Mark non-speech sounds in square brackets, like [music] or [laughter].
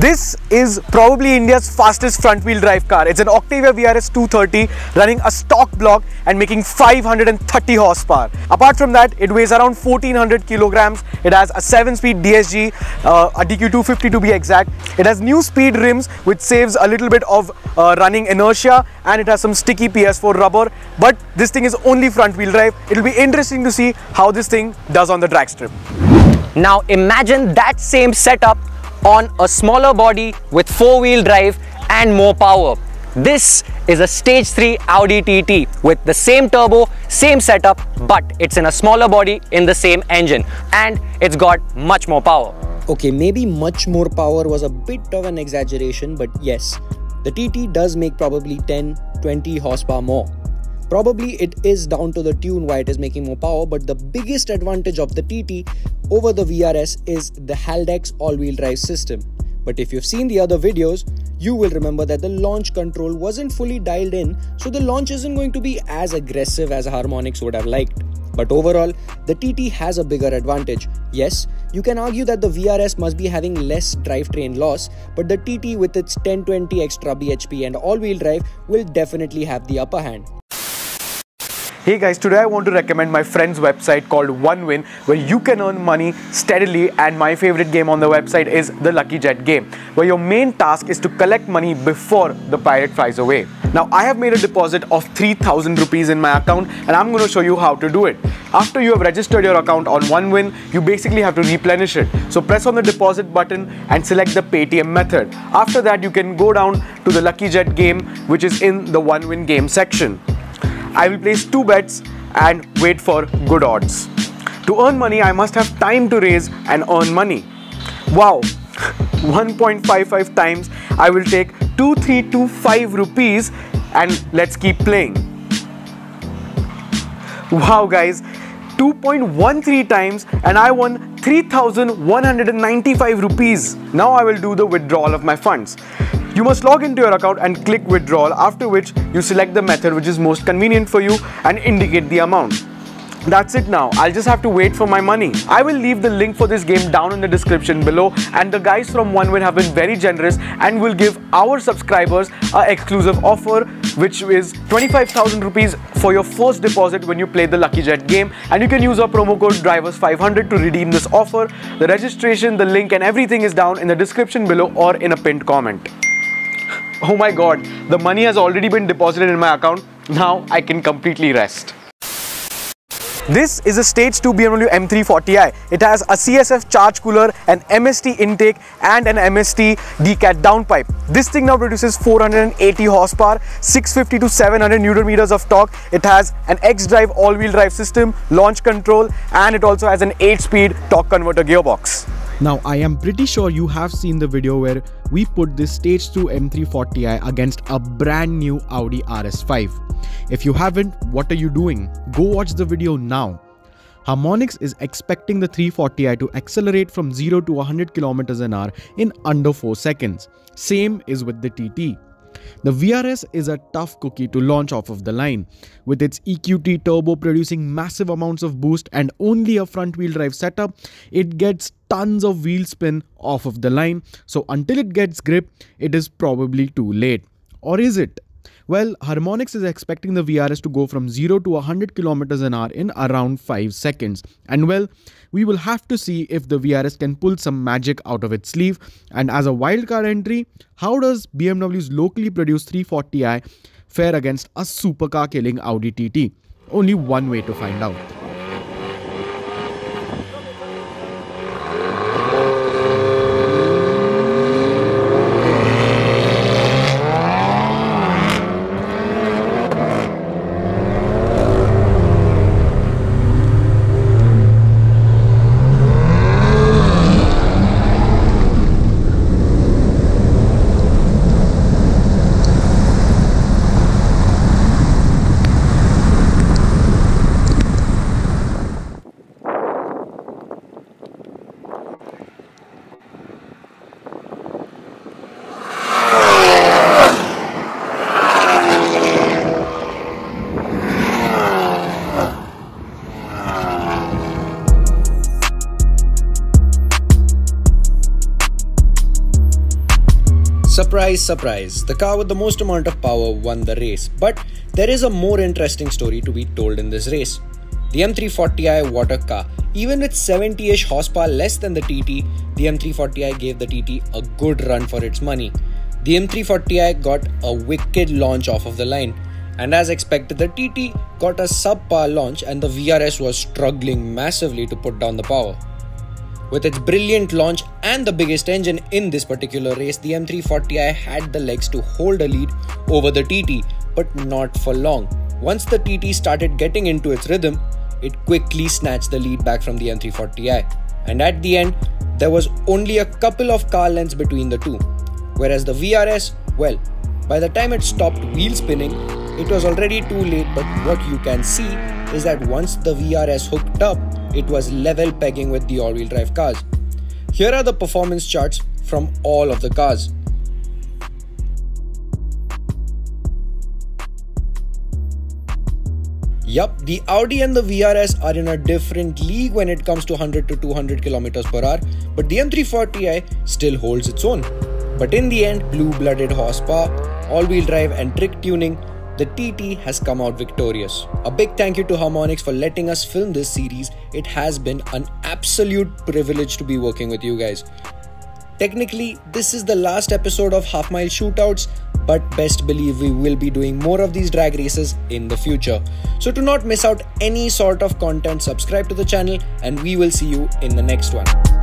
This is probably India's fastest front wheel drive car. It's an Octavia VRS 230 running a stock block and making 530 horsepower. Apart from that, it weighs around 1400 kilograms. It has a 7-speed DSG, uh, a DQ250 to be exact. It has Neuspeed rims which saves a little bit of uh, running inertia and it has some sticky PS4 rubber. But this thing is only front wheel drive. It'll be interesting to see how this thing does on the drag strip. Now imagine that same setup on a smaller body with four-wheel drive and more power. This is a stage 3 Audi TT with the same turbo, same setup, but it's in a smaller body in the same engine and it's got much more power. Okay, maybe much more power was a bit of an exaggeration, but yes, the TT does make probably 10 20 horsepower more. Probably it is down to the tune why it is making more power, but the biggest advantage of the TT over the VRS is the Haldex all-wheel drive system. But if you've seen the other videos, you will remember that the launch control wasn't fully dialed in, so the launch isn't going to be as aggressive as Harmonix would have liked. But overall, the TT has a bigger advantage. Yes, you can argue that the VRS must be having less drivetrain loss, but the TT with its 1020 extra bhp and all-wheel drive will definitely have the upper hand. Hey guys, today I want to recommend my friend's website called OneWin where you can earn money steadily and my favorite game on the website is the Lucky Jet game where your main task is to collect money before the pirate flies away. Now I have made a deposit of 3000 rupees in my account and I'm going to show you how to do it. After you have registered your account on OneWin, you basically have to replenish it. So press on the deposit button and select the Paytm method. After that you can go down to the Lucky Jet game which is in the OneWin game section. I will place two bets and wait for good odds. To earn money, I must have time to raise and earn money. Wow, [laughs] 1.55 times I will take 2325 rupees and let's keep playing. Wow guys, 2.13 times and I won 3195 rupees. Now I will do the withdrawal of my funds. You must log into your account and click withdrawal after which you select the method which is most convenient for you and indicate the amount. That's it now. I'll just have to wait for my money. I will leave the link for this game down in the description below and the guys from OneWin have been very generous and will give our subscribers a exclusive offer which is 25,000 rupees for your first deposit when you play the Lucky Jet game and you can use our promo code DRIVERS500 to redeem this offer. The registration, the link and everything is down in the description below or in a pinned comment. Oh my god, the money has already been deposited in my account. Now I can completely rest. This is a stage 2 BMW M340i. It has a CSF charge cooler, an MST intake and an MST decat downpipe. This thing now produces 480 horsepower, 650 to 700 newton meters of torque. It has an xDrive all-wheel drive system, launch control and it also has an 8-speed torque converter gearbox. Now I am pretty sure you have seen the video where we put this stage 2 M340i against a brand new Audi RS5. If you haven't, what are you doing? Go watch the video now. Harmonix is expecting the 340i to accelerate from 0 to 100 km an hour in under 4 seconds. Same is with the TT. The VRS is a tough cookie to launch off of the line. With its EQT turbo producing massive amounts of boost and only a front wheel drive setup, it gets tons of wheel spin off of the line. So until it gets grip, it is probably too late. Or is it? Well, Harmonix is expecting the VRS to go from 0 to 100 km an hour in around 5 seconds. And well, we will have to see if the VRS can pull some magic out of its sleeve. And as a wildcard entry, how does BMW's locally produced 340i fare against a supercar killing Audi TT? Only one way to find out. Surprise, surprise, the car with the most amount of power won the race. But there is a more interesting story to be told in this race. The M340i water car, even with 70 ish horsepower less than the TT, the M340i gave the TT a good run for its money. The M340i got a wicked launch off of the line, and as expected, the TT got a subpar launch, and the VRS was struggling massively to put down the power. With its brilliant launch and the biggest engine in this particular race, the M340i had the legs to hold a lead over the TT, but not for long. Once the TT started getting into its rhythm, it quickly snatched the lead back from the M340i. And at the end, there was only a couple of car lengths between the two. Whereas the VRS, well, by the time it stopped wheel spinning, it was already too late. But what you can see is that once the VRS hooked up, it was level pegging with the all wheel drive cars. Here are the performance charts from all of the cars. Yup, the Audi and the VRS are in a different league when it comes to 100 to 200 kilometers per hour, but the M340i still holds its own. But in the end, blue blooded horsepower, all wheel drive, and trick tuning, the TT has come out victorious. A big thank you to Harmonix for letting us film this series. It has been an absolute privilege to be working with you guys. Technically, this is the last episode of Half Mile Shootouts, but best believe we will be doing more of these drag races in the future. So, to not miss out any sort of content, subscribe to the channel and we will see you in the next one.